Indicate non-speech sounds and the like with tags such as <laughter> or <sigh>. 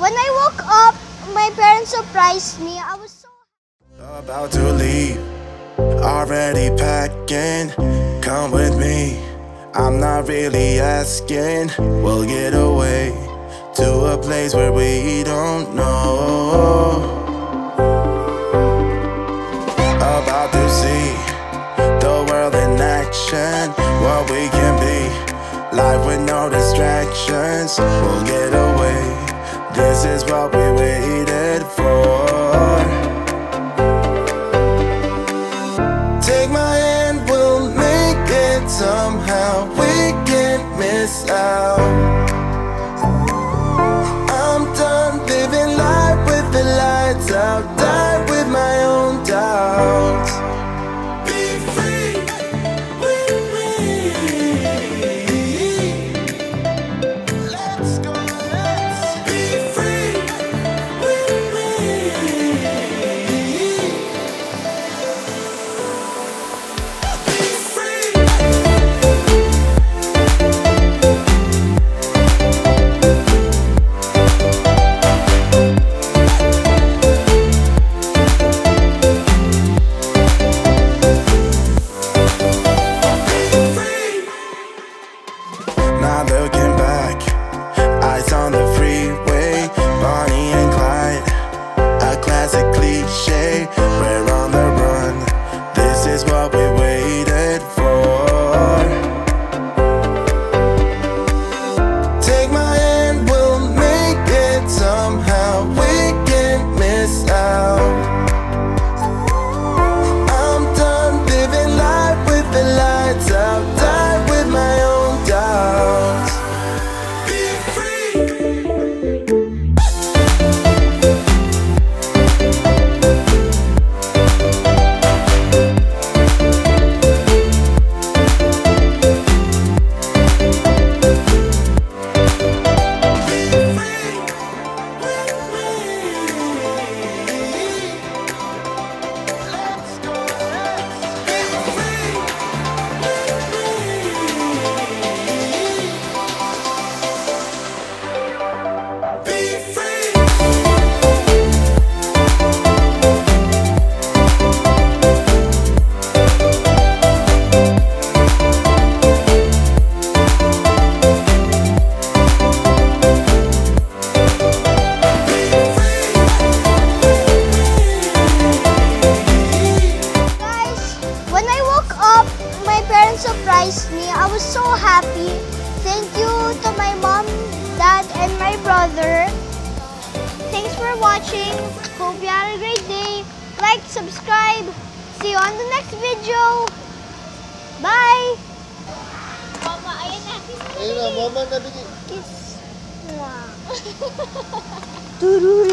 When I woke up, my parents surprised me. I was so About to leave, already packing. Come with me, I'm not really asking. We'll get away to a place where we don't know. About to see the world in action, what we can be. Life with no distractions, we'll get away. This is what we waited for. Take my hand, we'll make it somehow. We can't miss out. Surprised me. I was so happy. Thank you to my mom, dad, and my brother. Thanks for watching. Hope you had a great day. Like, subscribe. See you on the next video. Bye! Mama, ayan na. Ayun na, mama nabigay. Kiss. Mwah. <laughs> Tururu.